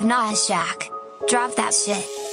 Nice, Jack. Drop that shit.